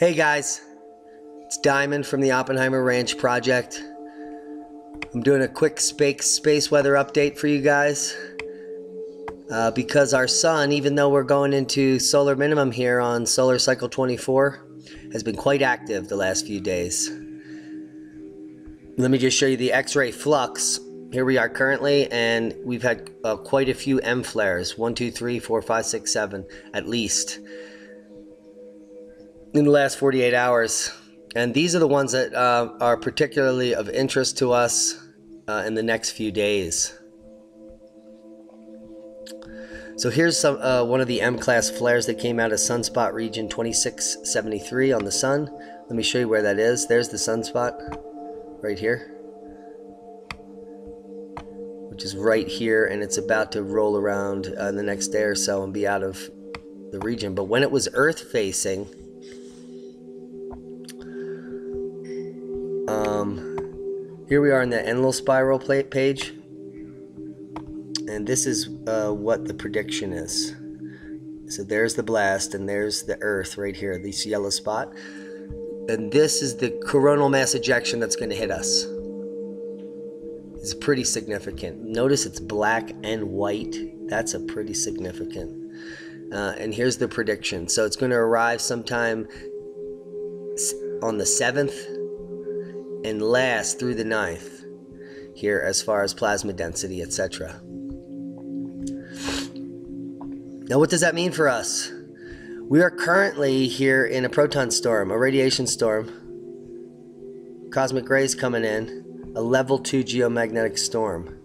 Hey guys, it's Diamond from the Oppenheimer Ranch Project. I'm doing a quick space, space weather update for you guys. Uh, because our sun, even though we're going into solar minimum here on solar cycle 24, has been quite active the last few days. Let me just show you the X-ray flux. Here we are currently, and we've had uh, quite a few M flares. One, two, three, four, five, six, seven, at least. In the last 48 hours. And these are the ones that uh, are particularly of interest to us uh, in the next few days. So here's some uh, one of the M-class flares that came out of sunspot region 2673 on the sun. Let me show you where that is. There's the sunspot right here, which is right here, and it's about to roll around uh, in the next day or so and be out of the region. But when it was Earth um, here we are in the Enlil spiral plate page and this is uh, what the prediction is. So there's the blast, and there's the Earth right here, this yellow spot. And this is the coronal mass ejection that's going to hit us. It's pretty significant. Notice it's black and white. That's a pretty significant. Uh, and here's the prediction. So it's going to arrive sometime on the 7th and last through the 9th here as far as plasma density, etc. Now, what does that mean for us? We are currently here in a proton storm, a radiation storm. Cosmic rays coming in, a level 2 geomagnetic storm.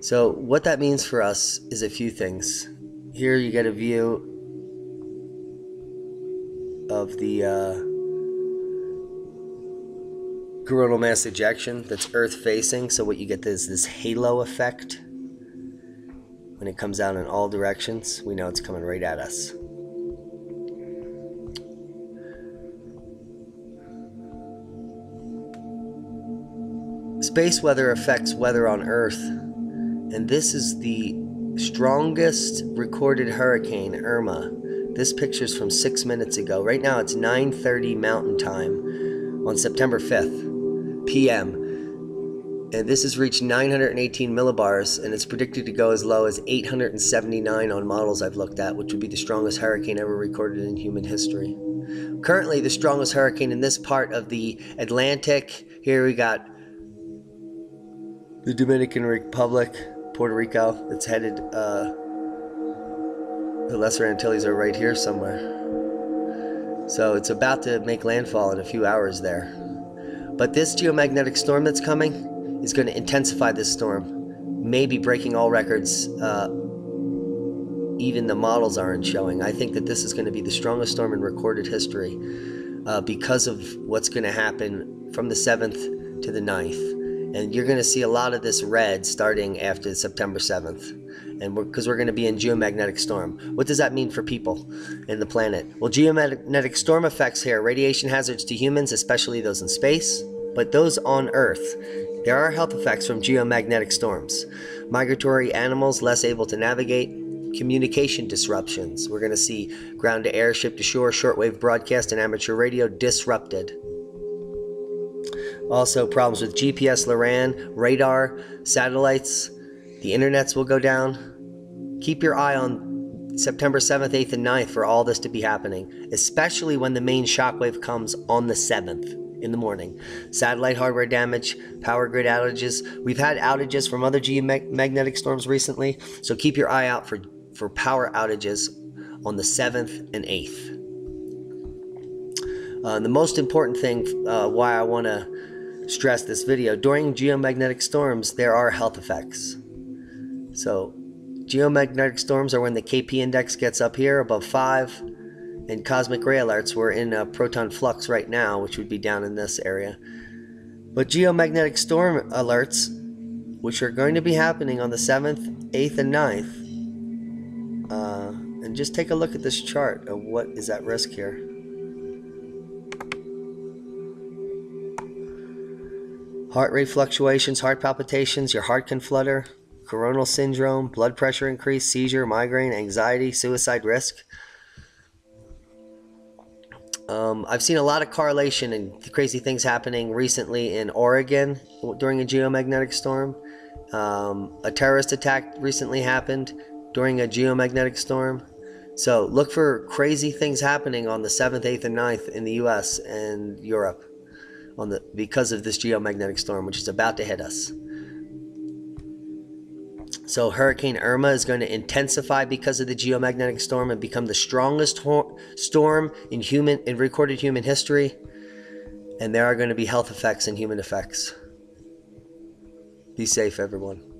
So, what that means for us is a few things. Here you get a view of the uh, coronal mass ejection that's Earth facing. So, what you get is this halo effect when it comes out in all directions, we know it's coming right at us. Space weather affects weather on Earth, and this is the strongest recorded hurricane, Irma. This picture's from six minutes ago. Right now it's 9:30 Mountain Time on September 5th p.m and this has reached 918 millibars and it's predicted to go as low as 879 on models I've looked at, which would be the strongest hurricane ever recorded in human history. Currently, the strongest hurricane in this part of the Atlantic. Here we got the Dominican Republic, Puerto Rico. It's headed. Uh, the Lesser Antilles are right here somewhere. So it's about to make landfall in a few hours there. But this geomagnetic storm that's coming, is going to intensify this storm, maybe breaking all records. Uh, even the models aren't showing. I think that this is going to be the strongest storm in recorded history uh, because of what's going to happen from the 7th to the 9th. And you're going to see a lot of this red starting after September 7th. And because we're, we're going to be in geomagnetic storm. What does that mean for people and the planet? Well, geomagnetic storm effects here radiation hazards to humans, especially those in space, but those on Earth. There are health effects from geomagnetic storms. Migratory animals less able to navigate, communication disruptions. We're going to see ground to air, ship to shore, shortwave broadcast, and amateur radio disrupted. Also, problems with GPS, LORAN, radar, satellites. The internets will go down. Keep your eye on September 7th, 8th, and 9th for all this to be happening, especially when the main shockwave comes on the 7th in the morning. Satellite hardware damage, power grid outages. We've had outages from other geomagnetic storms recently, so keep your eye out for, for power outages on the 7th and 8th. Uh, the most important thing uh, why I want to stress this video during geomagnetic storms, there are health effects. So, geomagnetic storms are when the KP index gets up here above 5 and cosmic ray alerts, we're in a proton flux right now, which would be down in this area. But geomagnetic storm alerts, which are going to be happening on the 7th, 8th, and 9th, uh, and just take a look at this chart of what is at risk here. Heart rate fluctuations, heart palpitations, your heart can flutter, coronal syndrome, blood pressure increase, seizure, migraine, anxiety, suicide risk. Um, I've seen a lot of correlation and crazy things happening recently in Oregon during a geomagnetic storm. Um, a terrorist attack recently happened during a geomagnetic storm. So look for crazy things happening on the 7th, 8th, and 9th in the US and Europe on the because of this geomagnetic storm which is about to hit us. So Hurricane Irma is going to intensify because of the geomagnetic storm and become the strongest ho- storm in human in recorded human history. And there are going to be health effects and human effects. Be safe everyone.